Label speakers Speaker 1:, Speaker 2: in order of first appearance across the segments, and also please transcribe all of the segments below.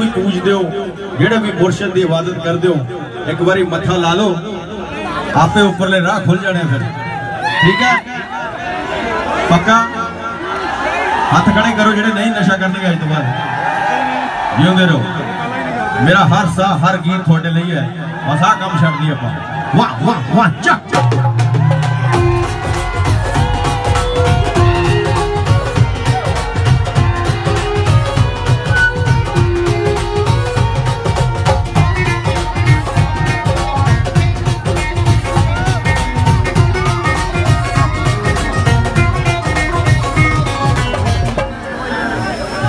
Speaker 1: ਵੀ ਪੂਜਦੇ ਹੋ ਜਿਹੜੇ ਵੀ ਮੁਰਸ਼ਿਦ ਦੀ ਇਬਾਦਤ ਕਰਦੇ ਹੋ, ਇੱਕ ਵਾਰੀ ਮੱਥਾ ਲਾ ਲਓ। ਆਪੇ ਉੱਪਰਲੇ ਰਾਹ ਖੁੱਲ ਜਾਣੇ ਫਿਰ। ਠੀਕ ਹੈ? ਪੱਕਾ? ਹੱਥ ਖੜੇ ਕਰੋ, ਜਿਹੜੇ ਨਹੀਂ ਨਸ਼ਾ ਕਰਨਗੇ ਅੱਜ ਤੋਂ ਬਾਅਦ। ਜਿਉਂਦੇ ਰਹੋ। ਮੇਰਾ ਹਰ ਸਾਹ, ਹਰ ਗੀਤ ਤੁਹਾਡੇ ਲਈ ਹੈ। ਬਸ ਆਹ ਕੰਮ ਛੱਡਦੀ ਆਪਾਂ। ਵਾਹ ਵਾਹ ਵਾਹ, ਚੱਕ।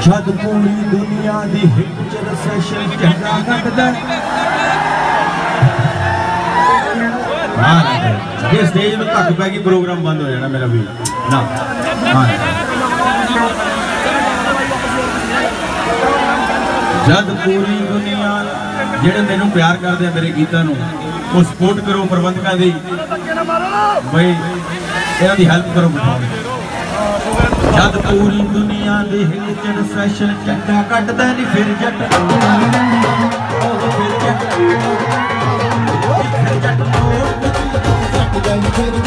Speaker 2: ਜਦ ਪੂਰੀ ਦੁਨੀਆ ਦੀ ਹਿੱਟ ਚ ਰਸੈਸ਼ਨ ਚੰਗਾ ਕੱਟਦਾ
Speaker 1: ਹਾਂ ਜੇ ਸਟੇਜ ਨੂੰ ਧੱਕ ਪੈ ਗਈ ਪ੍ਰੋਗਰਾਮ ਬੰਦ ਹੋ ਜਾਣਾ ਮੇਰਾ ਵੀ ਨਾ ਹਾਂ ਜਦ ਪੂਰੀ ਦੁਨੀਆ ਜਿਹੜੇ ਮੈਨੂੰ ਪਿਆਰ ਕਰਦੇ ਆ ਮੇਰੇ ਗੀਤਾਂ ਨੂੰ, ਉਹ ਸਪੋਰਟ ਕਰੋ ਪ੍ਰਬੰਧਕਾਂ ਦੀ। ਬਈ, ਇਹਨਾਂ ਦੀ ਹੈਲਪ ਕਰੋ ਬਿਠਾਓ ਜਦ ਪੂਰੀ ਦੁਨੀਆ ਦੇ ਹਿੱਟ ਚ ਰਸੈਸ਼ਨ ਚੰਗਾ ਨਹੀਂ ਫਿਰ ਜੱਟ ਉਹ ਫਿਰ ਜੱਟ ਫਿਰ ਜੱਟ ਮੋੜ
Speaker 3: ਨੀ, ਫਿਰ ਜੱਟ ਲੋਕ ਜੀ